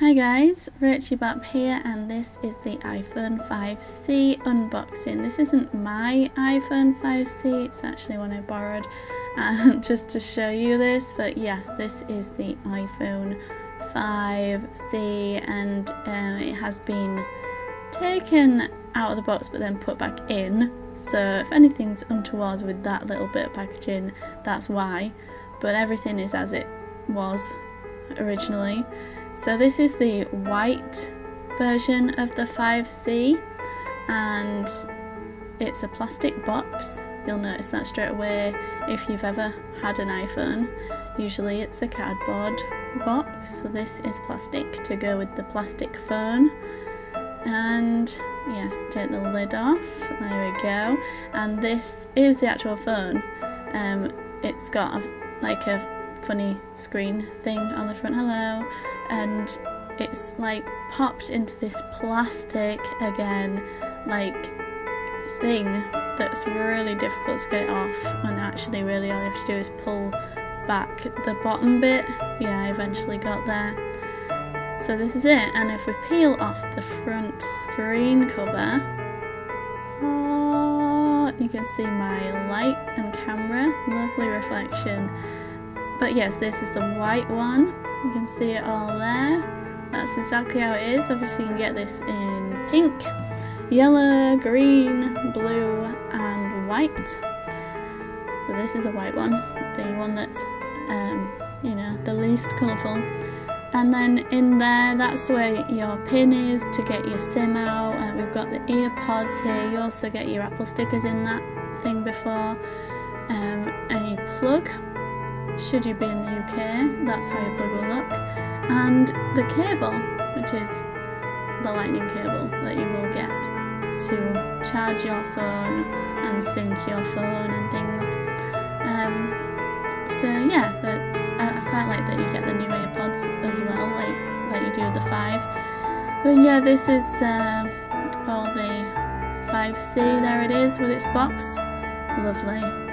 Hi guys, Rachybop here and this is the iPhone 5C unboxing. This isn't my iPhone 5C, it's actually one I borrowed uh, just to show you this, but yes, this is the iPhone 5C and um, it has been taken out of the box but then put back in, so if anything's untoward with that little bit of packaging, that's why, but everything is as it was originally. So this is the white version of the 5C and it's a plastic box. You'll notice that straight away if you've ever had an iPhone. Usually it's a cardboard box, so this is plastic to go with the plastic phone. And yes, take the lid off, there we go. And this is the actual phone. Um, it's got a, like a funny screen thing on the front, hello, and it's like popped into this plastic again, like thing that's really difficult to get off. And actually really all you have to do is pull back the bottom bit. Yeah, I eventually got there. So this is it, and if we peel off the front screen cover, oh, you can see my light and camera, lovely reflection but yes, this is the white one. You can see it all there. That's exactly how it is. Obviously you can get this in pink, yellow, green, blue and white. So this is a white one, the one that's, um, you know, the least colourful. And then in there, that's where your pin is to get your SIM out. And we've got the earpods here. You also get your Apple stickers in that thing before. Um, a plug should you be in the UK, that's how your plug will look. And the cable, which is the lightning cable that you will get to charge your phone and sync your phone and things. Um, so yeah, but I, I, quite like that you get the new EarPods as well, like that you do with the 5. But yeah, this is uh, all the 5C, there it is with its box. Lovely.